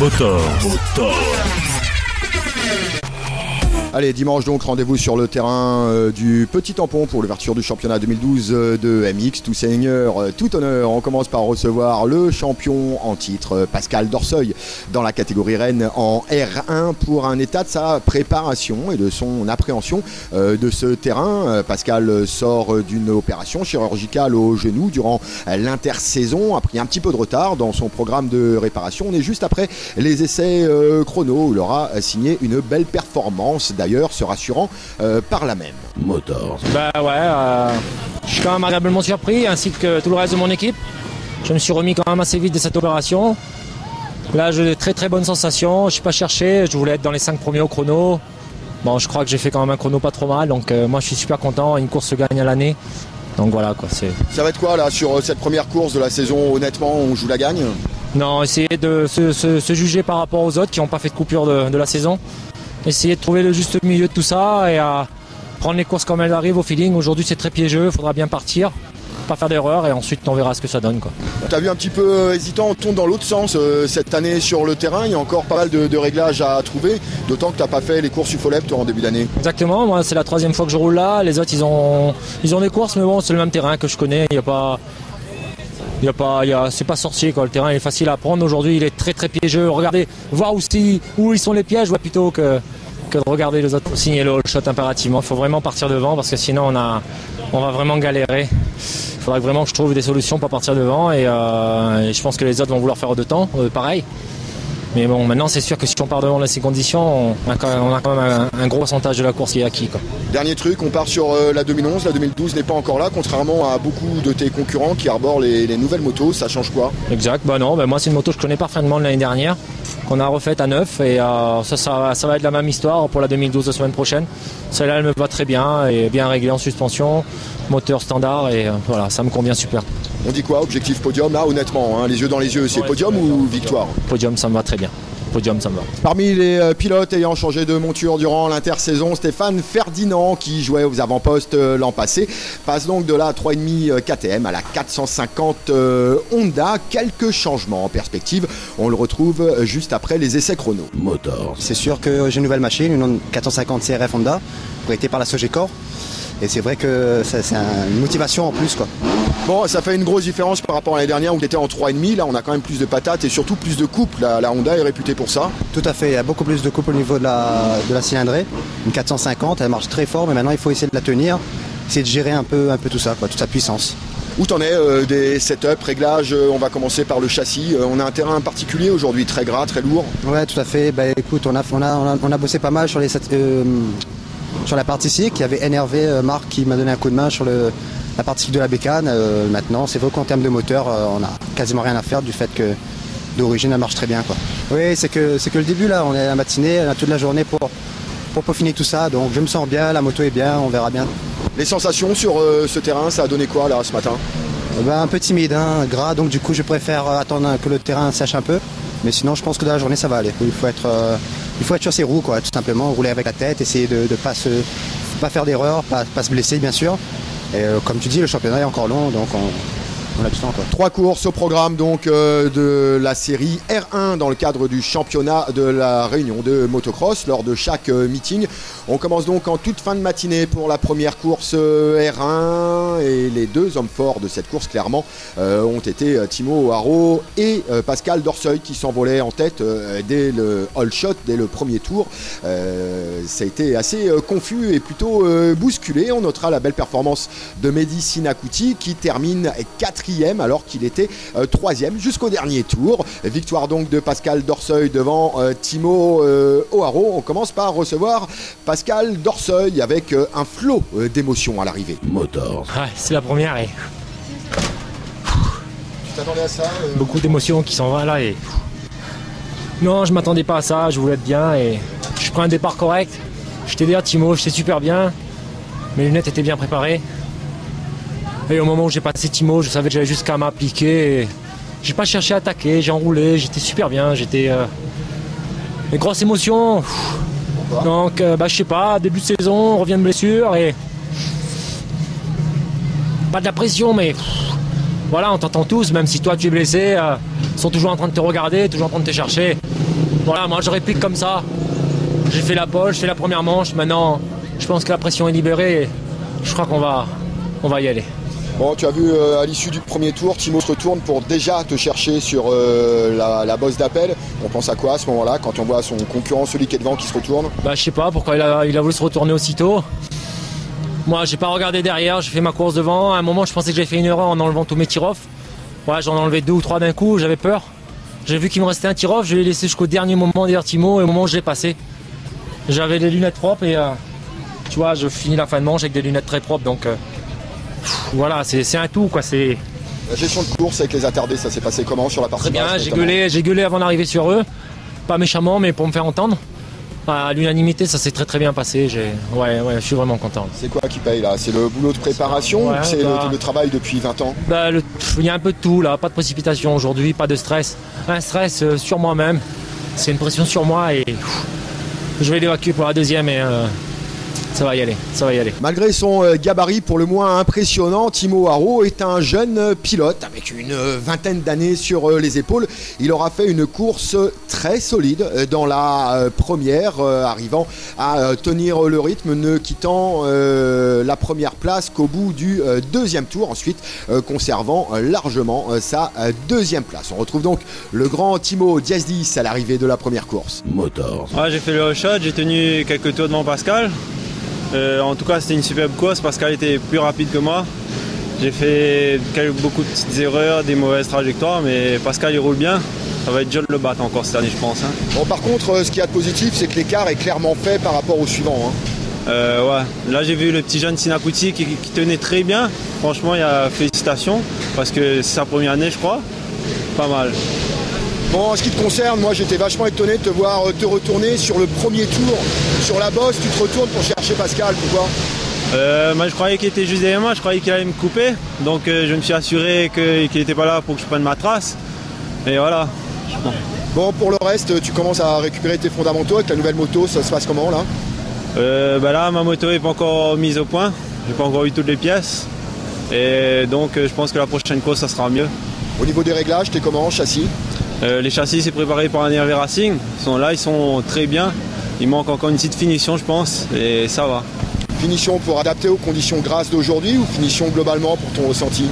Motor. Allez, dimanche donc, rendez-vous sur le terrain euh, du Petit Tampon pour l'ouverture du championnat 2012 euh, de MX. Tout seigneur, euh, tout honneur. On commence par recevoir le champion en titre, Pascal Dorseuil, dans la catégorie Rennes en R1 pour un état de sa préparation et de son appréhension de ce terrain. Pascal sort d'une opération chirurgicale au genou durant l'intersaison, a pris un petit peu de retard dans son programme de réparation. On est juste après les essais euh, chrono où il aura signé une belle performance d'ailleurs se rassurant euh, par la même. Motor. Bah ouais, euh, je suis quand même agréablement surpris, ainsi que tout le reste de mon équipe. Je me suis remis quand même assez vite de cette opération. Là, j'ai de très très bonnes sensations. Je suis pas cherché, je voulais être dans les 5 premiers au chrono. Bon, je crois que j'ai fait quand même un chrono pas trop mal, donc euh, moi je suis super content. Une course se gagne à l'année. Donc voilà quoi, c'est. Ça va être quoi là sur euh, cette première course de la saison Honnêtement, on joue la gagne? Non, essayer de se, se- se juger par rapport aux autres qui n'ont pas fait de coupure de, de la saison. Essayer de trouver le juste milieu de tout ça et à prendre les courses comme elles arrivent au feeling. Aujourd'hui c'est très piégeux, il faudra bien partir, pas faire d'erreur et ensuite on verra ce que ça donne. Quoi. T'as vu un petit peu euh, hésitant, on tourne dans l'autre sens euh, cette année sur le terrain. Il y a encore pas mal de, de réglages à trouver, d'autant que t'as pas fait les courses UFOLEP toi en début d'année. Exactement, moi c'est la troisième fois que je roule là. Les autres ils ont, ils ont des courses, mais bon c'est le même terrain que je connais. Il y a pas. Y a pas, c'est pas sorcier quoi. Le terrain est facile à prendre. Aujourd'hui il est très très piégeux. Regardez, voir où, où ils sont les pièges, plutôt que, que de regarder les autres signer le shot impérativement. Il faut vraiment partir devant parce que sinon on va vraiment galérer. Il faudrait vraiment que je trouve des solutions pour partir devant et, euh, et je pense que les autres vont vouloir faire de temps, euh, pareil. Mais bon, maintenant c'est sûr que si on part devant dans ces conditions, on a quand même, on a quand même un, un gros pourcentage de la course qui est acquis. Quoi. Dernier truc, on part sur euh, la 2011. La 2012 n'est pas encore là, contrairement à beaucoup de tes concurrents qui arborent les, les nouvelles motos. Ça change quoi? Exact, bah non, bah moi c'est une moto que je connais parfaitement de l'année dernière, qu'on a refaite à neuf et euh, ça, ça, ça va être la même histoire pour la 2012 la semaine prochaine. Celle-là elle me va très bien et bien réglée en suspension, moteur standard et euh, voilà, ça me convient super. On dit quoi Objectif podium Là, honnêtement, hein, les yeux dans les yeux, c'est podium ou victoire Podium ça me va très bien. Podium ça me va. Parmi les euh, pilotes ayant changé de monture durant l'intersaison, Stéphane Ferdinand, qui jouait aux avant-postes euh, l'an passé, passe donc de la 3,5 euh, KTM à la 450 euh, Honda. Quelques changements en perspective. On le retrouve euh, juste après les essais chrono. Motor. C'est sûr que j'ai une nouvelle machine, une 450 CRF Honda, prêtée par la Sogecor. Et c'est vrai que ça- c'est un- une motivation en plus. Quoi. Bon, ça fait une grosse différence par rapport à l'année dernière où tu étais en 3,5. Là, on a quand même plus de patates et surtout plus de couple. La, la Honda est réputée pour ça. Tout à fait, il y a beaucoup plus de coupe au niveau de la, de la cylindrée. Une 450, elle marche très fort, mais maintenant il faut essayer de la tenir, essayer de gérer un peu, un peu tout ça, quoi, toute sa puissance. Où t'en es euh, des setups, réglages euh, On va commencer par le châssis. Euh, on a un terrain particulier aujourd'hui, très gras, très lourd. Ouais, tout à fait. Bah, écoute, on a, on, a, on, a, on a bossé pas mal sur, les, sur la partie cycle. Il y avait NRV, Marc, qui m'a donné un coup de main sur le, la partie de la bécane. Euh, maintenant, c'est vrai qu'en termes de moteur, euh, on a quasiment rien à faire du fait que d'origine, elle marche très bien. Quoi. Oui, c'est que, c'est que le début, là. On est à la matinée, on a toute la journée pour, pour peaufiner tout ça. Donc, je me sens bien, la moto est bien, on verra bien. Les sensations sur euh, ce terrain, ça a donné quoi là ce matin? Euh, bah, un peu timide, hein, gras, donc du coup, je préfère attendre que le terrain sèche un peu. Mais sinon, je pense que dans la journée, ça va aller. Il faut être, euh, il faut être sur ses roues, quoi, tout simplement, rouler avec la tête, essayer de ne pas, se, pas faire d'erreur, pas, pas se blesser, bien sûr. Et euh, comme tu dis, le championnat est encore long, donc on, Trois courses au programme donc euh, de la série R1 dans le cadre du championnat de la réunion de motocross lors de chaque euh, meeting. On commence donc en toute fin de matinée pour la première course euh, R1 et les deux hommes forts de cette course clairement ont été Timo Haro et Pascal Dorseuil qui s'envolaient en tête dès le all shot, dès le premier tour. Ça a été assez confus et plutôt bousculé. On notera la belle performance de Mehdi Sinakuti qui termine quatrième alors qu'il était euh, troisième jusqu'au dernier tour. Victoire donc de Pascal Dorseuil devant euh, Timo euh, O'Haro. On commence par recevoir Pascal Dorseuil avec euh, un flot euh, d'émotions à l'arrivée. Motor. Ouais, c'est la première et Tu t'attendais à ça euh beaucoup d'émotions qui s'en vont là et non, je m'attendais pas à ça. Je voulais être bien et je prends un départ correct. J'étais derrière Timo, j'étais super bien. Mes lunettes étaient bien préparées. Et au moment où j'ai passé Timo, je savais que j'avais juste qu'à m'appliquer. J'ai pas cherché à attaquer, j'ai enroulé, j'étais super bien. J'étais. Euh... Une grosse émotion. Donc, euh, bah, je sais pas, début de saison, on revient de blessure et. Pas de la pression, mais. Voilà, on t'entend tous, même si toi tu es blessé. euh, Ils sont toujours en train de te regarder, toujours en train de te chercher. Voilà, moi je réplique comme ça. J'ai fait la poche, j'ai fait la première manche. Maintenant, je pense que la pression est libérée. Et je crois qu'on va, on va y aller. Bon, tu as vu euh, à l'issue du premier tour, Timo se retourne pour déjà te chercher sur euh, la, bosse d'appel. On pense à quoi à ce moment-là quand on voit son concurrent, celui qui est devant, qui se retourne? Bah, je sais pas pourquoi il a, voulu se retourner aussitôt. Moi, j'ai pas regardé derrière, j'ai fait ma course devant. À un moment, je pensais que j'avais fait une erreur en enlevant tous mes tirs Ouais, j'en ai enlevé deux ou trois d'un coup, j'avais peur. J'ai vu qu'il me restait un tir off, je l'ai laissé jusqu'au dernier moment derrière Timo et au moment où je l'ai passé. J'avais des lunettes propres et euh, tu vois, je finis la fin de manche avec des lunettes très propres donc voilà, c'est un tout quoi. C'est la gestion de course avec les attardés, ça s'est passé comment sur la partie Très bien, j'ai gueulé, j'ai gueulé avant d'arriver sur eux, pas méchamment, mais pour me faire entendre. À l'unanimité, ça s'est très très bien passé. Ouais, ouais, je suis vraiment content. C'est quoi qui paye là? C'est le boulot de préparation ou c'est bah. le, travail depuis 20 ans? Bah, Il y a un peu de tout là, pas de précipitation aujourd'hui, pas de stress. Un stress euh, sur moi-même, c'est une pression sur moi et je vais l'évacuer pour la deuxième et euh, ça va y aller, ça va y aller. Malgré son euh, gabarit pour le moins impressionnant, Timo Haro est un jeune euh, pilote avec une euh, vingtaine d'années sur les épaules. Il aura fait une course très solide dans la première, arrivant à tenir le rythme, ne quittant la première place qu'au bout du deuxième tour, ensuite conservant largement sa deuxième place. On retrouve donc le grand Timo Diaz-10 à l'arrivée de la première course. Motor. j'ai fait le shot, j'ai tenu quelques tours devant Pascal. Euh, en tout cas, c'était une superbe course. Pascal était plus rapide que moi. J'ai fait beaucoup de petites erreurs, des mauvaises trajectoires, mais Pascal il roule bien. Ça va être dur de le battre encore cette année, je pense. Hein. Bon, par contre, euh, ce qu'il y a de positif, c'est que l'écart est clairement fait par rapport au suivant. Hein. Euh, ouais. Là, j'ai vu le petit jeune Sinakuti qui, tenait très bien. Franchement, il y a félicitations parce que c'est sa première année, je crois. Pas mal. Bon, en ce qui te concerne, moi j'étais vachement étonné de te voir euh, te retourner sur le premier tour, sur la bosse, tu te retournes pour chercher Pascal, pourquoi? Euh, moi, je croyais qu'il était juste derrière moi, je croyais qu'il allait me couper. Donc euh, je me suis assuré qu'il n'était pas là pour que je prenne ma trace. Et voilà. Bon, pour le reste, tu commences à récupérer tes fondamentaux avec la nouvelle moto, ça se passe comment là? Bah Là, ma moto n'est pas encore mise au point. J'ai pas encore eu toutes les pièces. Et donc je pense que la prochaine course, ça sera mieux. Au niveau des réglages, t'es comment châssis? Euh, les châssis, c'est préparé par un Hervé Racing. Ils sont là, ils sont très bien. Il manque encore une petite finition, je pense, et ça va. Finition pour adapter aux conditions grasses d'aujourd'hui ou finition globalement pour ton ressenti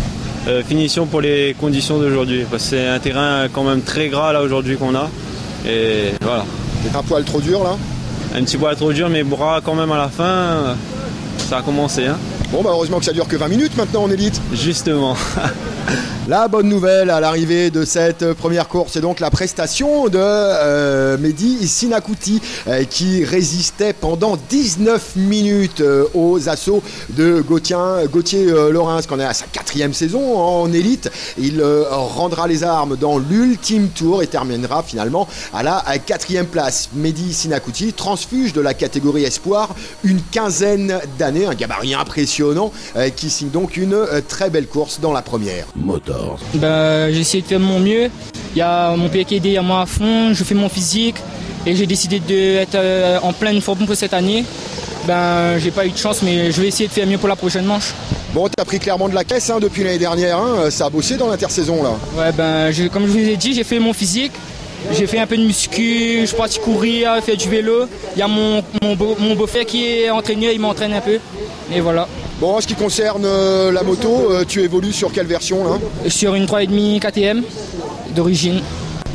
euh, Finition pour les conditions d'aujourd'hui, parce que c'est un terrain quand même très gras là aujourd'hui qu'on a. Et voilà. Un poil trop dur là Un petit poil trop dur, mais bras quand même à la fin, ça a commencé. Hein. Bon bah heureusement que ça dure que 20 minutes maintenant en élite. Justement. La bonne nouvelle à l'arrivée de cette première course, c'est donc la prestation de euh, Mehdi Sinakuti euh, qui résistait pendant 19 minutes euh, aux assauts de Gauthier, Gauthier Laurens, qu'on est à sa quatrième saison en élite. Il rendra les armes dans l'ultime tour et terminera finalement à la quatrième place. Mehdi Sinakuti, transfuge de la catégorie espoir, une quinzaine d'années, un gabarit impressionnant qui signe donc une très belle course dans la première. Ben, j'ai essayé de faire mon mieux. Il y a mon pied qui est derrière moi à fond, je fais mon physique et j'ai décidé d'être euh, en pleine forme pour cette année. Ben, j'ai pas eu de chance, mais je vais essayer de faire mieux pour la prochaine manche. Bon, tu as pris clairement de la caisse hein, depuis l'année dernière, hein. ça a bossé dans l'intersaison là. Ouais, ben, comme je vous ai dit, j'ai fait mon physique, j'ai fait un peu de muscu, je parti courir, faire du vélo. Il y a mon, mon, mon beau-frère qui est entraîneur, il m'entraîne un peu. Et voilà. Bon, en ce qui concerne euh, la moto, euh, tu évolues sur quelle version là? Sur une 3,5 KTM d'origine.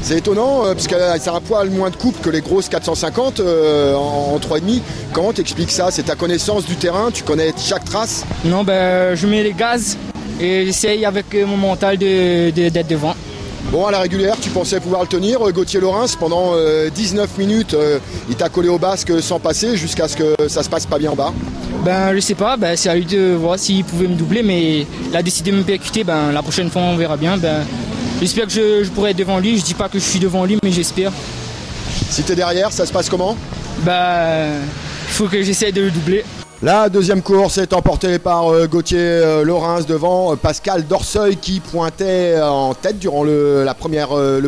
C'est étonnant, euh, parce que ça a un poil moins de coupe que les grosses 450 en, 3,5. Comment t'expliques ça? C'est ta connaissance du terrain Tu connais chaque trace? Non, ben, je mets les gaz et j'essaye avec mon mental d'être devant. Bon, à la régulière, tu pensais pouvoir le tenir, Gauthier Laurens, pendant 19 minutes, il t'a collé au basque sans passer jusqu'à ce que ça se passe pas bien en bas ben je sais pas, ben, c'est à lui de voir s'il pouvait me doubler, mais il a décidé de me percuter, ben la prochaine fois on verra bien. Ben, j'espère que je, pourrai être devant lui, je dis pas que je suis devant lui, mais j'espère. Si t'es derrière, ça se passe comment? Ben il faut que j'essaye de le doubler. La deuxième course est emportée par euh, Gauthier euh, Laurens devant euh, Pascal Dorseuil qui pointait en tête durant le,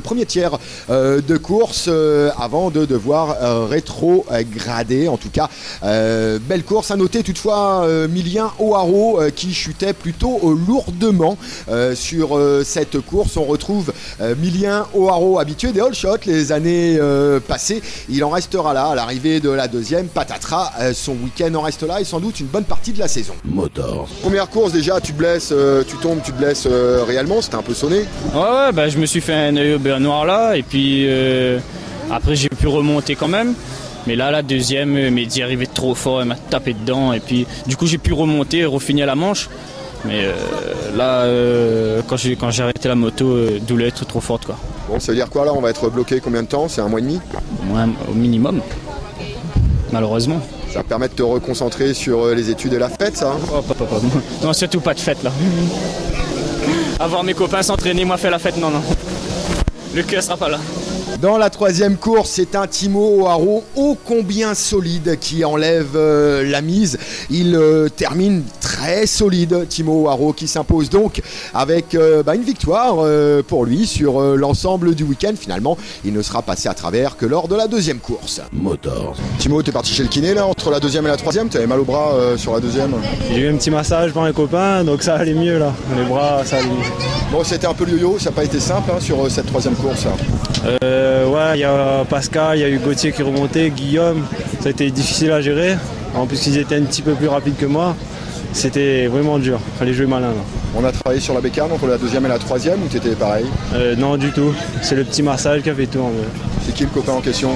premier tiers de course avant de devoir rétrograder. En tout cas, belle course à noter toutefois Milien O'Haro qui chutait plutôt lourdement sur cette course. On retrouve Milien O'Haro habitué des all shots les années passées. Il en restera là à l'arrivée de la deuxième. Patatras, son week-end en reste là sans doute une bonne partie de la saison. Motor. Première course déjà, tu te blesses, euh, tu tombes, tu te blesses euh, réellement, c'était un peu sonné. Ouais, ouais, bah, je me suis fait un œil au noir là, et puis euh, après j'ai pu remonter quand même. Mais là, la deuxième, Mehdi arrivait trop fort, il m'a tapé dedans, et puis du coup j'ai pu remonter et refinir la manche. Mais là, quand j'ai quand arrêté la moto, douleur être trop forte quoi. Bon, ça veut dire quoi là On va être bloqué combien de temps? C'est un mois et demi? Ouais, au minimum. Malheureusement. Ça permet de te reconcentrer sur euh, les études et la fête, ça hein oh, Non, surtout pas de fête, là. Avoir mes copains s'entraîner, moi faire la fête, non, non. Le cœur sera pas là. Dans la troisième course, c'est un Timo Haro ô combien solide qui enlève euh, la mise. Il euh, termine très solide, Timo Haro, qui s'impose donc avec euh, bah, une victoire pour lui sur l'ensemble du week-end. Finalement, il ne sera passé à travers que lors de la deuxième course. Motor. Timo, t'es parti chez le kiné là, entre la deuxième et la troisième? T'avais mal au bras sur la deuxième? J'ai eu un petit massage par les copains, donc ça allait mieux là. Les bras, ça allait mieux. Bon, c'était un peu le yo-yo, ça n'a pas été simple hein, sur cette troisième course. Euh, ouais, il y a Pascal, il y a eu Gauthier qui remontait, Guillaume. Ça a été difficile à gérer. En plus, ils étaient un petit peu plus rapides que moi. C'était vraiment dur. Fallait jouer malin. On a travaillé sur la bécane entre la deuxième et la troisième ou t'étais pareil? Euh, Non, du tout. C'est le petit massage qui a fait tout en C'est qui le copain en question?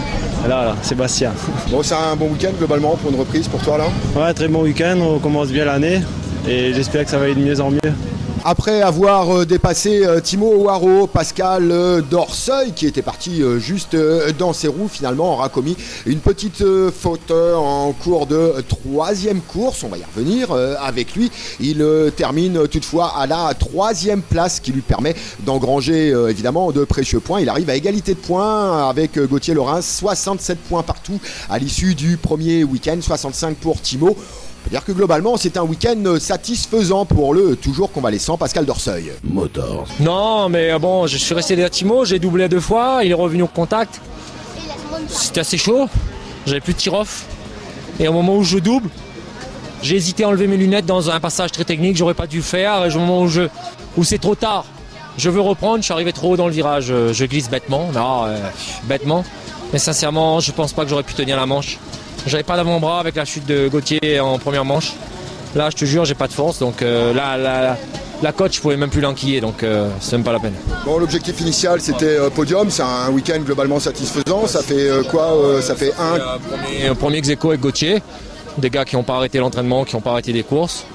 Là, là, Sébastien. Bon, c'est un bon week-end globalement pour une reprise pour toi là? Ouais, très bon week-end. On commence bien l'année et j'espère que ça va aller de mieux en mieux. Après avoir euh, dépassé euh, Timo Ouaro, Pascal euh, Dorseuil, qui était parti juste dans ses roues, finalement aura commis une petite faute en cours de troisième course. On va y revenir avec lui. Il termine toutefois à la troisième place, qui lui permet d'engranger évidemment de précieux points. Il arrive à égalité de points avec Gauthier Lorrain, 67 points partout à l'issue du premier week-end, 65 pour Timo. On dire que globalement, c'est un week-end satisfaisant pour le toujours convalescent Pascal Dorseuil. Motor. Non, mais euh, bon, je suis resté derrière Timo, j'ai doublé deux fois, il est revenu au contact. C'était assez chaud, j'avais plus de tir-off. Et au moment où je double, j'ai hésité à enlever mes lunettes dans un passage très technique, j'aurais pas dû le faire. Et au moment où, je, où c'est trop tard, je veux reprendre, je suis arrivé trop haut dans le virage, je glisse bêtement, non, euh, bêtement. Mais sincèrement, je pense pas que j'aurais pu tenir la manche. J'avais pas d'avant-bras avec la chute de Gauthier en première manche. Là, je te jure, j'ai pas de force. Donc euh, là, la, la coach, je pouvais même plus l'enquiller. Donc euh, c'est même pas la peine. Bon, l'objectif initial, c'était euh, podium. C'est un week-end globalement satisfaisant. Ça fait quoi Ça fait un. Premier, premier ex avec Gauthier. Des gars qui n'ont pas arrêté l'entraînement, qui n'ont pas arrêté des courses.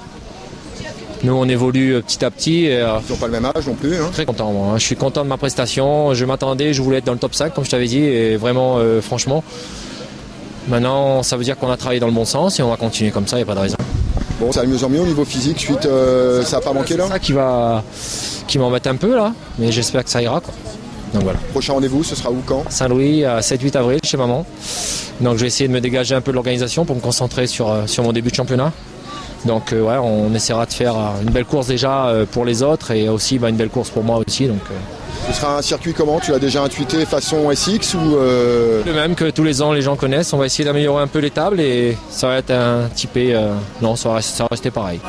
Nous, on évolue petit à petit. Ils n'ont pas le même âge non plus. Hein. Très content, moi. Hein. Je suis content de ma prestation. Je m'attendais, je voulais être dans le top 5, comme je t'avais dit. Et vraiment, franchement, Maintenant, ça veut dire qu'on a travaillé dans le bon sens et on va continuer comme ça, il n'y a pas de raison. Bon, ça va mieux en mieux au niveau physique, suite, euh, ça n'a pas manqué là C'est ça qui va qui m'embête un peu là, mais j'espère que ça ira. Quoi. Donc voilà. Prochain rendez-vous, ce sera où quand Saint-Louis, 7-8 avril, chez maman. Donc je vais essayer de me dégager un peu de l'organisation pour me concentrer sur, euh, sur mon début de championnat. Donc euh, ouais, on essaiera de faire une belle course déjà pour les autres et aussi bah, une belle course pour moi aussi. Donc, ce sera un circuit comment Tu l'as déjà intuité façon SX ou euh, Le même que tous les ans les gens connaissent. On va essayer d'améliorer un peu les tables et ça va être un typé. Euh, non, ça va, rester pareil.